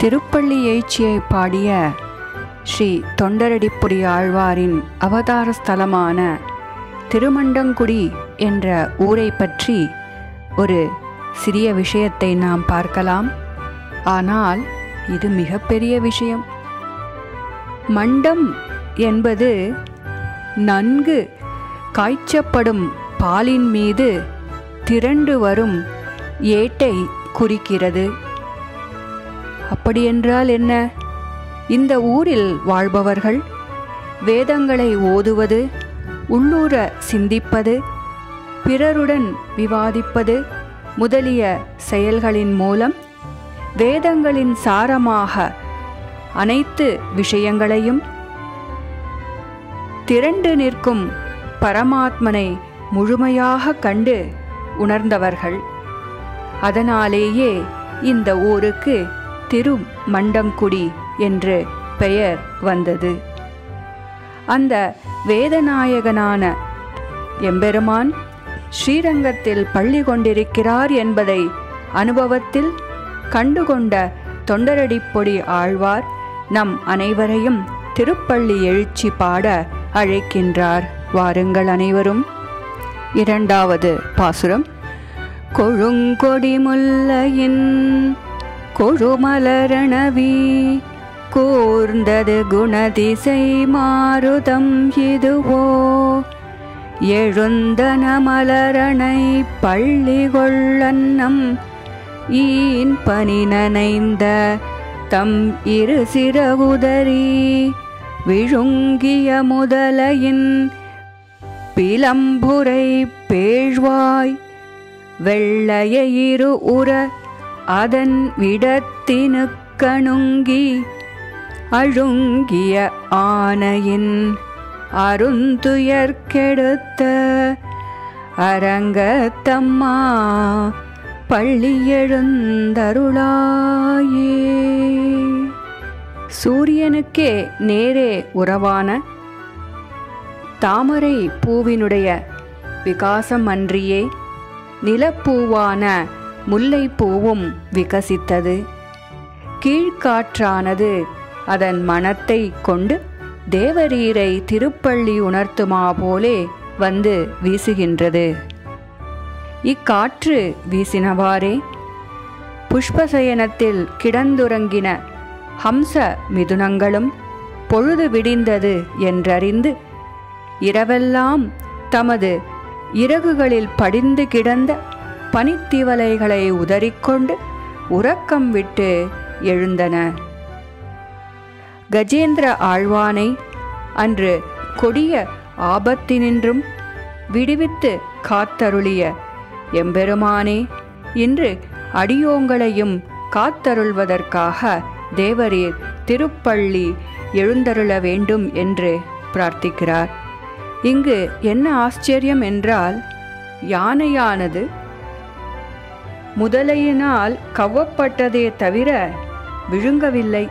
திருப்பள்ளி எழுச்சியை பாடிய ஸ்ரீ தொண்டரடிப்புடி ஆழ்வாரின் அவதார ஸ்தலமான திருமண்டங்குடி என்ற ஊரை பற்றி ஒரு சிறிய விஷயத்தை நாம் பார்க்கலாம். ஆனால் இது மிகப்பெரிய விஷயம். மண்டம் என்பது நன்கு காய்ச்சப்படும் பாலின் மீது திரண்டு வரும் ஏட்டை குறிக்கிறது. அப்படியென்றால் என்ன? இந்த ஊரில் வாழ்பவர்கள் வேதங்களை ஓதுவது உள்ளூர சிந்திப்பது பிறருடன் விவாதிப்பது முதலிய செயல்களின் மூலம் வேதங்களின் சாரமாக அனைத்து விஷயங்களையும் திரண்டு நிற்கும் பரமாத்மனை முழுமையாக கண்டு உணர்ந்தவர்கள். அதனாலேயே இந்த ஊருக்கு திரு மண்டங்குடி என்று பெயர் வந்தது. அந்த வேதநாயகனான எம்பெருமான் ஸ்ரீரங்கத்தில் பள்ளி கொண்டிருக்கிறார் என்பதை அனுபவத்தில் கண்டுகொண்ட தொண்டரடிப்பொடி ஆழ்வார் நம் அனைவரையும் திருப்பள்ளி எழுச்சி பாட அழைக்கின்றார். வாருங்கள் அனைவரும். இரண்டாவது பாசுரம். கொழுங்கொடி முல்லையின் கொழுமலரணவி கூர்ந்தது குணதிசை மாருதம் இதுவோ? எழுந்தன மலரணை பள்ளி கொள்ளன்னம் ஈன் பனி நனைந்த தம் இரு சிறகுதரி விழுங்கிய முதலையின் பிலம்புரை பேழ்வாய் வெள்ளைய இரு உற அதன் விடத்தினுக்கணுங்கி அழுங்கிய ஆனையின் அருந்துயர்கெடுத்த அரங்கத்தம்மா பள்ளி எழுந்தருளாயே. சூரியனுக்கே நேரே உறவான தாமரை பூவினுடைய விகாசமன்றியே நிலப்பூவான முல்லைப்பூவும் விகசித்தது. கீழ்காற்றானது அதன் மனத்தை கொண்டு தேவரீரை திருப்பள்ளி உணர்த்துமா போலே வந்து வீசுகின்றது. இக்காற்று வீசினவாறே. புஷ்பசயனத்தில் கிடந்துறங்கின ஹம்ச மிதுனங்களும் பொழுது விடிந்தது என்றறிந்து இரவெல்லாம் தமது இறகுகளில் படிந்து கிடந்த பனித்திவலைகளை உதறிக்கொண்டு உறக்கம் விட்டு எழுந்தன. கஜேந்திர ஆழ்வானை அன்று கொடிய ஆபத்தினின்றும் விடுவித்து காத்தருளிய எம்பெருமானே இன்று அடியோங்களையும் காத்தருள்வதற்காக தேவரீர் திருப்பள்ளி எழுந்தருள வேண்டும் என்று பிரார்த்திக்கிறார். இங்கு என்ன ஆச்சரியம் என்றால் யானையானது முதலையினால் கவ்வப்பட்டதே தவிர விழுங்கவில்லை.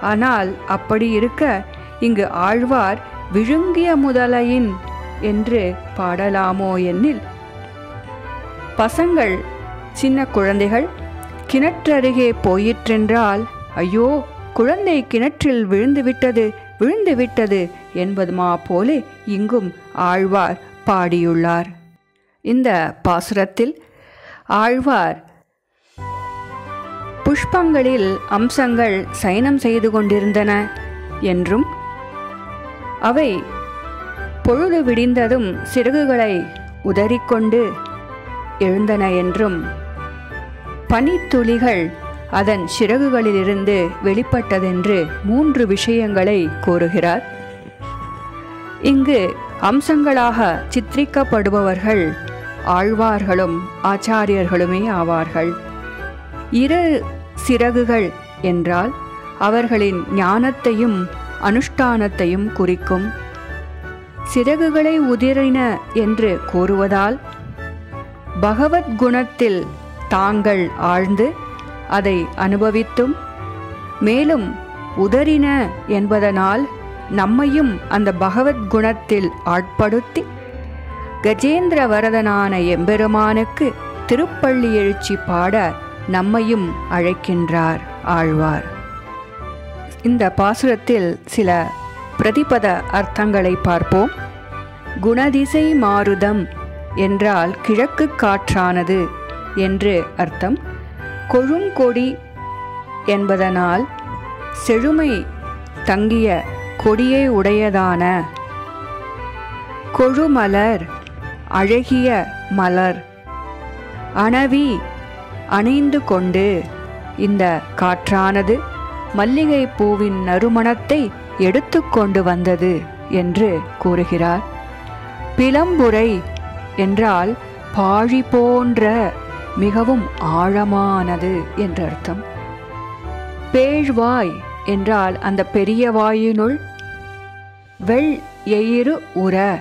ஆனால் அப்படி இருக்க இங்கு ஆழ்வார் விழுங்கிய முதலையின் என்று பாடலாமோ என்னில் பசங்கள் சின்ன குழந்தைகள் கிணற்றருகே போயிற்றென்றால் ஐயோ குழந்தை கிணற்றில் விழுந்து விட்டது விழுந்து விட்டது என்பதுமா போலே இங்கும் ஆழ்வார் பாடியுள்ளார். இந்த பாசுரத்தில் ஆழ்வார். புஷ்பங்களில் அம்சங்கள் சயனம் செய்து கொண்டிருந்தன என்றும் அவை பொழுது விடிந்ததும் சிறகுகளை உதறிக்கொண்டு எழுந்தன என்றும் பனித்துளிகள் அதன் சிறகுகளிலிருந்து வெளிப்பட்டதென்று மூன்று விஷயங்களை கூறுகிறார். இங்கு அம்சங்களாக சித்திரிக்கப்படுபவர்கள் ஆழ்வார்களும் ஆச்சாரியர்களுமே ஆவார்கள். இரு சிறகுகள் என்றால் அவர்களின் ஞானத்தையும் அனுஷ்டானத்தையும் குறிக்கும். சிறகுகளை உதிரின என்று கூறுவதால் பகவத் குணத்தில் தாங்கள் ஆழ்ந்து அதை அனுபவித்தும் மேலும் உதறின என்பதனால் நம்மையும் அந்த பகவத் குணத்தில் ஆட்படுத்தி கஜேந்திர வரதனான எம்பெருமானுக்கு திருப்பள்ளி எழுச்சி பாட நம்மையும் அழைக்கின்றார் ஆழ்வார். இந்த பாசுரத்தில் சில பிரதிபத அர்த்தங்களை பார்ப்போம். குணதிசை மாருதம் என்றால் கிழக்கு காற்றானது என்று அர்த்தம். கொழுங்கொடி என்பதனால் செழுமை தங்கிய கொடியை உடையதான கொழுமலர் அழகிய மலர். அணவி அணிந்து கொண்டு இந்த காற்றானது மல்லிகை பூவின் நறுமணத்தை எடுத்துக்கொண்டு வந்தது என்று கூறுகிறார். பிளம்புரை என்றால் பாழி போன்ற மிகவும் ஆழமானது என்று அர்த்தம். பேழ்வாய் என்றால் அந்த பெரிய வாயினுள். வெள் எயிறு உற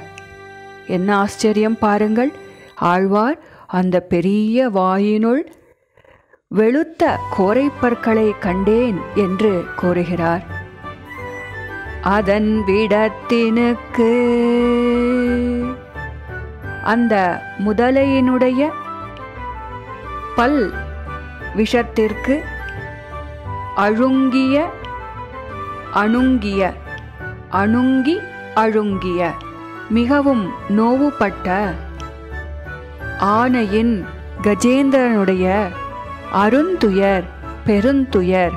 என்ன ஆச்சரியம் பாருங்கள். ஆழ்வார் அந்த பெரிய வாயினுள் வெளுத்த கோரைப்பற்களை கண்டேன் என்று கூறுகிறார். அதன் விடத்தினுக்கு அந்த முதலையினுடைய பல் விஷத்திற்கு அழுங்கிய அணுங்கிய அணுங்கி அழுங்கிய மிகவும் நோவுபட்ட ஆனையின் கஜேந்திரனுடைய அருந்துயர் பெருந்துயர்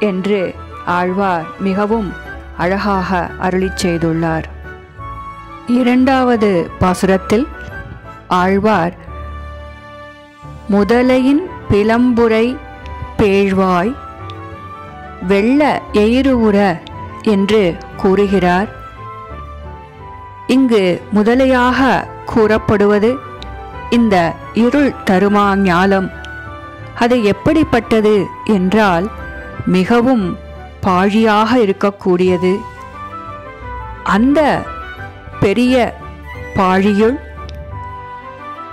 என்று ஆழ்வார் மிகவும் அழகாக அருளிச் செய்துள்ளார். இரண்டாவது பாசுரத்தில் ஆழ்வார் முதலையின் பிளம்புரை பேழ்வாய் வெள்ள எயிறுவுற என்று கூறுகிறார். இங்கு முதலையாக கூறப்படுவது இந்த இருள் தருமா ஞாலம்? அது எப்படிப்பட்டது என்றால் மிகவும் பாழியாக இருக்கக்கூடியது. அந்த பெரிய பாழியுள்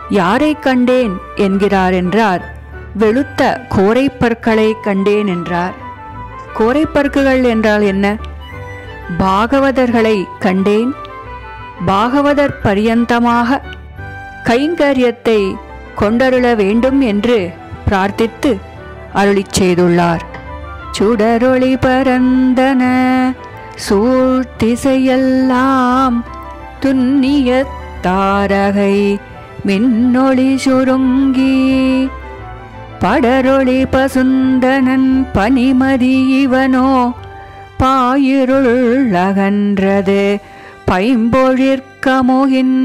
யாரை கண்டேன் என்கிறார் என்றார். வெளுத்த கோரைப்பற்களை கண்டேன் என்றார். கோரைப்பற்குகள் என்றால் என்ன? பாகவதர்களை கண்டேன். பாகவதர் பரியந்தமாக கைங்கரியத்தை கொண்டருள வேண்டும் என்று பிரார்த்தித்து அருளிச் செய்துள்ளார். சுடரொளி பரந்தன சூழ்த்திசையெல்லாம் துன்னிய தாரகை மின்னொளி சுருங்கி படரொளி பசுந்தனன் பனிமதி இவனோ பாயிருள் அகன்றது. பைம்பொழிற்கமுகின்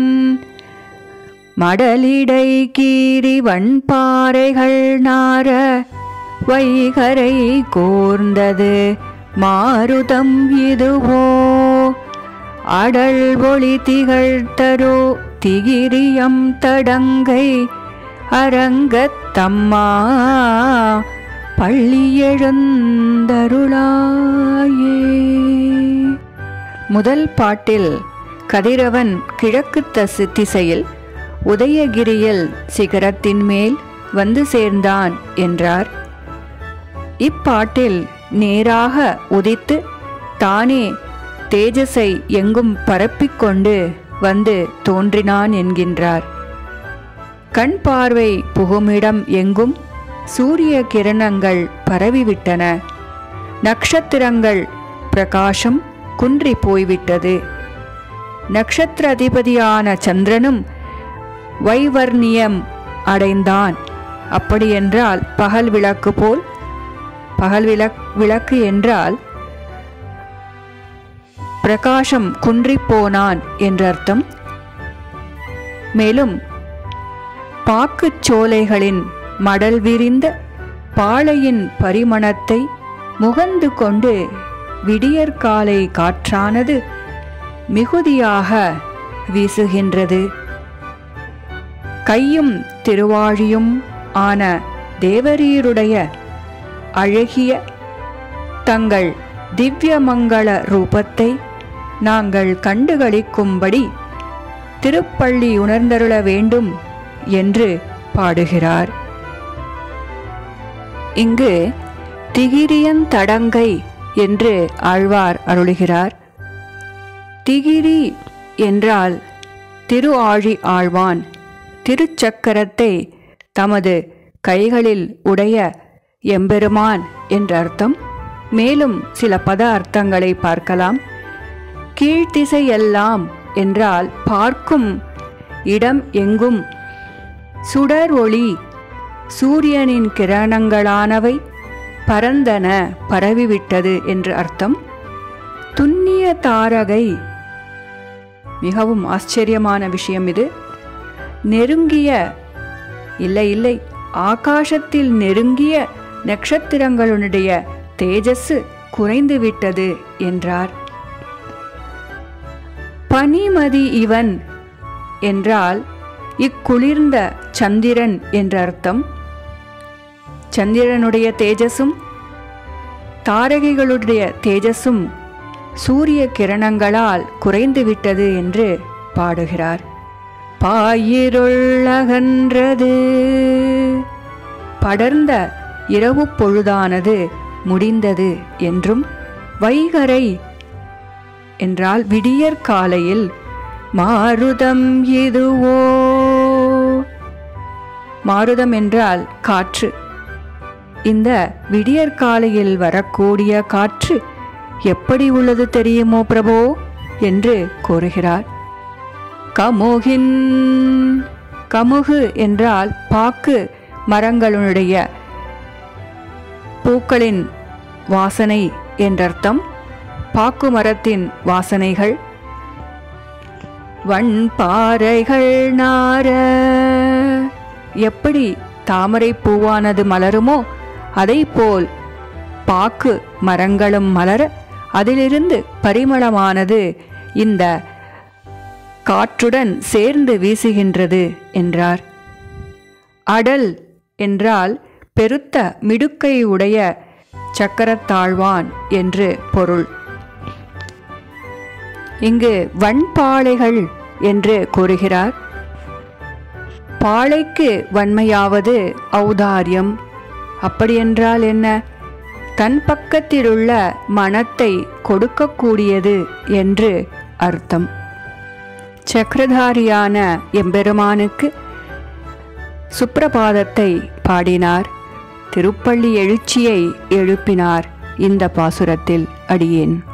மடலிடை கீறி வண்பாறைகள் நார வைகரை கூர்ந்தது. மாருதம் இதுவோ? அடல் ஒளி திகழ்த்தரோ திகிரியம் தடங்கை அரங்கத்தம்மா பள்ளி எழுந்தருளாயே. முதல் பாட்டில் கதிரவன் கிழக்கு தசு திசையில் உதயகிரியில் சிகரத்தின் மேல் வந்து சேர்ந்தான் என்றார். இப்பாட்டில் நேராக உதித்து தானே தேஜஸை எங்கும் பரப்பிக்கொண்டு வந்து தோன்றினான் என்கின்றார். கண் பார்வை புகுமிடம் எங்கும் சூரிய கிரணங்கள் பரவிவிட்டன. நட்சத்திரங்கள் பிரகாசம் குன்றி போய்விட்டது. நட்சத்திர அதிபதியான சந்திரனும் வைவர்ணியம் அடைந்தான். அப்படியென்றால் பகல் விளக்கு போல் பகல் விளக் விளக்கு என்றால் பிரகாசம் குன்றிப்போனான் என்றர்த்தம். மேலும் பாக்குச் சோலைகளின் மடல் விரிந்த பாளையின் பரிமணத்தை முகந்து கொண்டு விடியற்காலை காற்றானது மிகுதியாக வீசுகின்றது. கையும் திருவாழியும் ஆன தேவரீருடைய அழகிய தங்கள் திவ்யமங்கள ரூபத்தை நாங்கள் கண்டுகளிக்கும்படி திருப்பள்ளி உணர்ந்தருள வேண்டும் என்று பாடுகிறார். இங்கு திகிரியன் தடங்கை என்று ஆழ்வார் அருளுகிறார். திகிரி என்றால் திரு ஆழி ஆழ்வான் திருச்சக்கரத்தை தமது கைகளில் உடைய எம்பெருமான் என்ற அர்த்தம். மேலும் சில பத அர்த்தங்களை பார்க்கலாம். கீழ்த்திசையெல்லாம் என்றால் பார்க்கும் இடம் எங்கும். சுடர் ஒளி சூரியனின் கிரணங்களானவை பரந்தன பரவிவிட்டது என்று அர்த்தம்? துன்னிய தாரகை. மிகவும் ஆச்சரியமான விஷயம் இது. நெருங்கிய இல்லை இல்லை ஆகாசத்தில் நெருங்கிய நட்சத்திரங்களுடைய தேஜஸ் குறைந்துவிட்டது என்றார். பனிமதி இவன் என்றால் இக்குளிர்ந்த சந்திரன் என்ற அர்த்தம். சந்திரனுடைய தேஜஸும் தாரகைகளுடைய தேஜஸும் சூரிய கிரணங்களால் குறைந்துவிட்டது என்று பாடுகிறார். பாயிருள்ளகன்றது. படர்ந்த இரவு பொழுதானது முடிந்தது என்றும் வைகரை என்றால் விடியற் காலையில் மாருதம் இதுவோ? மாருதம் என்றால் காற்று. இந்த விடியற்காலையில் வரக்கூடிய காற்று எப்படி உள்ளது தெரியுமோ பிரபோ? என்று கூறுகிறார். கமுகின் கமுகு என்றால் பாக்கு மரங்களுடைய பூக்களின் வாசனை என்றர்த்தம். பாக்கு மரத்தின் வாசனைகள் வண்பாறைகள் நார. எப்படி தாமரை பூவானது மலருமோ அதைப்போல் பாக்கு மரங்களும் மலர அதிலிருந்து பரிமளமானது இந்த காற்றுடன் சேர்ந்து வீசுகின்றது என்றார். அடல் என்றால் பெருத்த மிடுக்கை உடைய சக்கரத்தாழ்வான் என்று பொருள். இங்கு வன்பாளைகள் என்று கூறுகிறார். பாளைக்கு வன்மையாவது ஔதாரியம். அப்படியென்றால் என்ன? தன் பக்கத்திலுள்ள மனத்தை கொடுக்கக்கூடியது என்று அர்த்தம். சக்கரதாரியான எம்பெருமானுக்கு சுப்பிரபாதத்தை பாடினார். திருப்பள்ளி எழுச்சியை எழுப்பினார் இந்த பாசுரத்தில் அடியேன்.